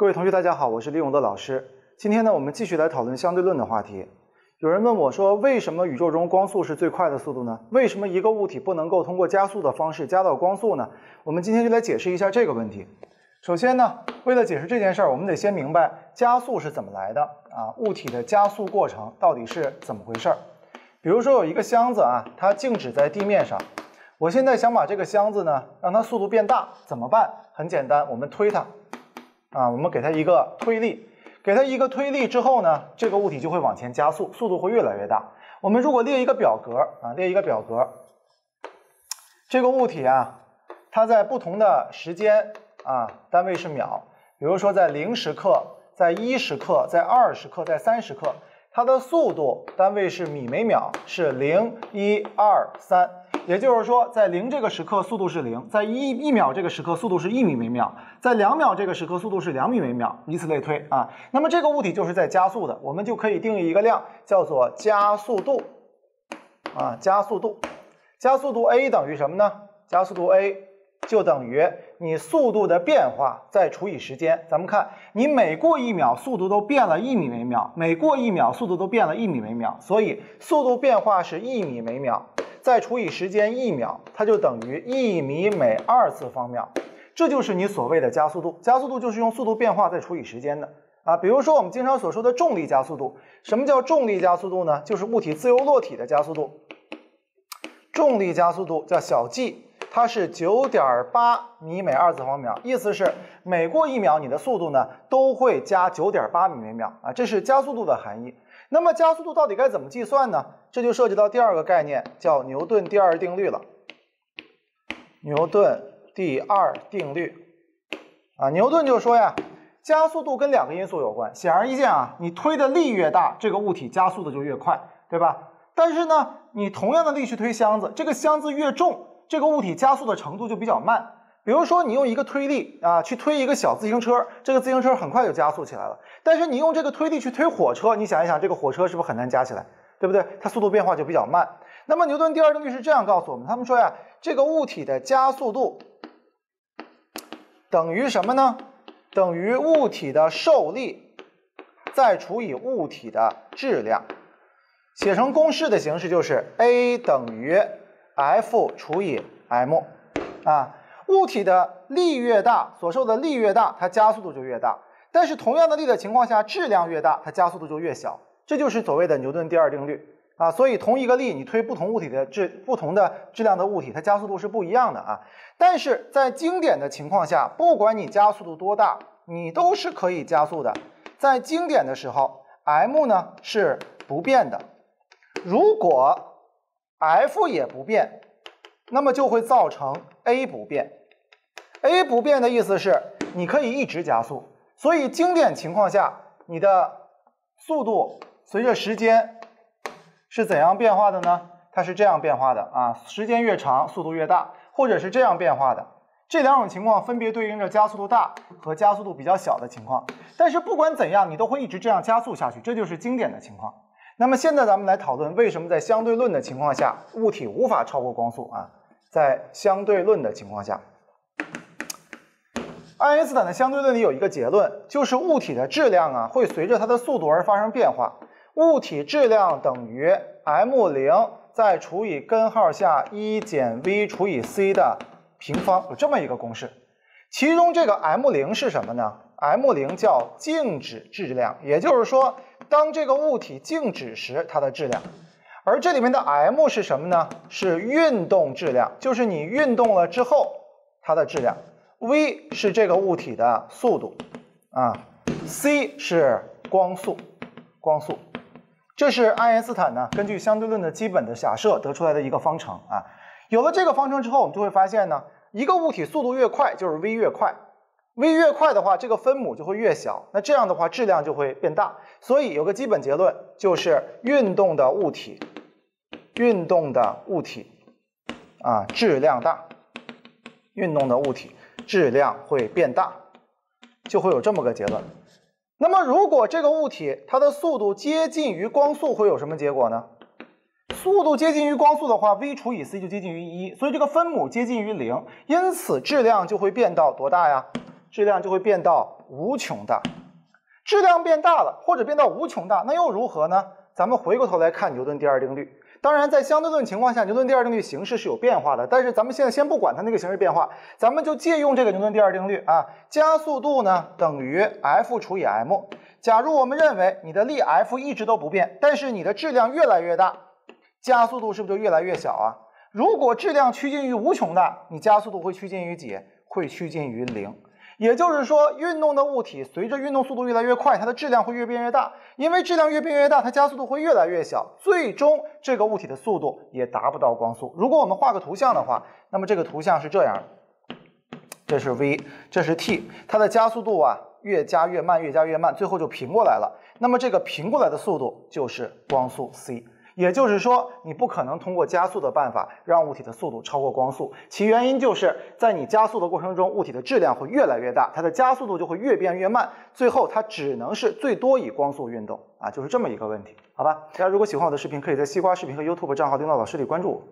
各位同学，大家好，我是李永乐老师。今天呢，我们继续来讨论相对论的话题。有人问我说，为什么宇宙中光速是最快的速度呢？为什么一个物体不能够通过加速的方式加到光速呢？我们今天就来解释一下这个问题。首先呢，为了解释这件事儿，我们得先明白加速是怎么来的啊，物体的加速过程到底是怎么回事儿。比如说有一个箱子啊，它静止在地面上，我现在想把这个箱子呢，让它速度变大，怎么办？很简单，我们推它。啊，我们给它一个推力，给它一个推力之后呢，这个物体就会往前加速，速度会越来越大。我们如果列一个表格啊，列一个表格，这个物体啊，它在不同的时间啊，单位是秒，比如说在零时刻，在一时刻，在二时刻，在三十克，它的速度单位是米每秒，是零一二三。也就是说，在零这个时刻速度是零，在一一秒这个时刻速度是一米每秒，在两秒这个时刻速度是两米每秒，以此类推啊。那么这个物体就是在加速的，我们就可以定义一个量，叫做加速度啊，加速度，加速度 a 等于什么呢？加速度 a 就等于你速度的变化再除以时间。咱们看，你每过一秒速度都变了一米每秒，每过一秒速度都变了一米每秒，所以速度变化是一米每秒。再除以时间一秒，它就等于一米每二次方秒，这就是你所谓的加速度。加速度就是用速度变化再除以时间的啊。比如说我们经常所说的重力加速度，什么叫重力加速度呢？就是物体自由落体的加速度。重力加速度叫小 g，它是九点八米每二次方秒，意思是每过一秒你的速度呢都会加九点八米每秒啊，这是加速度的含义。那么加速度到底该怎么计算呢？这就涉及到第二个概念，叫牛顿第二定律了。牛顿第二定律啊，牛顿就说呀，加速度跟两个因素有关。显而易见啊，你推的力越大，这个物体加速的就越快，对吧？但是呢，你同样的力去推箱子，这个箱子越重，这个物体加速的程度就比较慢。比如说，你用一个推力啊去推一个小自行车，这个自行车很快就加速起来了。但是你用这个推力去推火车，你想一想，这个火车是不是很难加起来，对不对？它速度变化就比较慢。那么牛顿第二定律是这样告诉我们，他们说呀，这个物体的加速度等于什么呢？等于物体的受力再除以物体的质量。写成公式的形式就是 a 等于 F 除以 m 啊。物体的力越大，所受的力越大，它加速度就越大。但是同样的力的情况下，质量越大，它加速度就越小。这就是所谓的牛顿第二定律啊。所以同一个力，你推不同物体的质不同的质量的物体，它加速度是不一样的啊。但是在经典的情况下，不管你加速度多大，你都是可以加速的。在经典的时候，m 呢是不变的。如果 F 也不变，那么就会造成 a 不变。A 不变的意思是你可以一直加速，所以经典情况下，你的速度随着时间是怎样变化的呢？它是这样变化的啊，时间越长，速度越大，或者是这样变化的。这两种情况分别对应着加速度大和加速度比较小的情况。但是不管怎样，你都会一直这样加速下去，这就是经典的情况。那么现在咱们来讨论为什么在相对论的情况下，物体无法超过光速啊？在相对论的情况下。爱因斯坦的相对论里有一个结论，就是物体的质量啊会随着它的速度而发生变化。物体质量等于 m 零再除以根号下一减 v 除以 c 的平方，有这么一个公式。其中这个 m 零是什么呢？m 零叫静止质量，也就是说，当这个物体静止时它的质量。而这里面的 m 是什么呢？是运动质量，就是你运动了之后它的质量。V 是这个物体的速度啊，c 是光速，光速，这是爱因斯坦呢根据相对论的基本的假设得出来的一个方程啊。有了这个方程之后，我们就会发现呢，一个物体速度越快，就是 v 越快，v 越快的话，这个分母就会越小，那这样的话质量就会变大。所以有个基本结论，就是运动的物体，运动的物体啊质量大，运动的物体。质量会变大，就会有这么个结论。那么，如果这个物体它的速度接近于光速，会有什么结果呢？速度接近于光速的话，v 除以 c 就接近于一，所以这个分母接近于零，因此质量就会变到多大呀？质量就会变到无穷大。质量变大了，或者变到无穷大，那又如何呢？咱们回过头来看牛顿第二定律。当然，在相对论情况下，牛顿第二定律形式是有变化的。但是咱们现在先不管它那个形式变化，咱们就借用这个牛顿第二定律啊，加速度呢等于 F 除以 m。假如我们认为你的力 F 一直都不变，但是你的质量越来越大，加速度是不是就越来越小啊？如果质量趋近于无穷大，你加速度会趋近于几？会趋近于零。也就是说，运动的物体随着运动速度越来越快，它的质量会越变越大。因为质量越变越大，它加速度会越来越小，最终这个物体的速度也达不到光速。如果我们画个图像的话，那么这个图像是这样的：这是 v，这是 t，它的加速度啊越加越慢，越加越慢，最后就平过来了。那么这个平过来的速度就是光速 c。也就是说，你不可能通过加速的办法让物体的速度超过光速，其原因就是在你加速的过程中，物体的质量会越来越大，它的加速度就会越变越慢，最后它只能是最多以光速运动啊，就是这么一个问题，好吧？大家如果喜欢我的视频，可以在西瓜视频和 YouTube 账号丁道老师里关注我。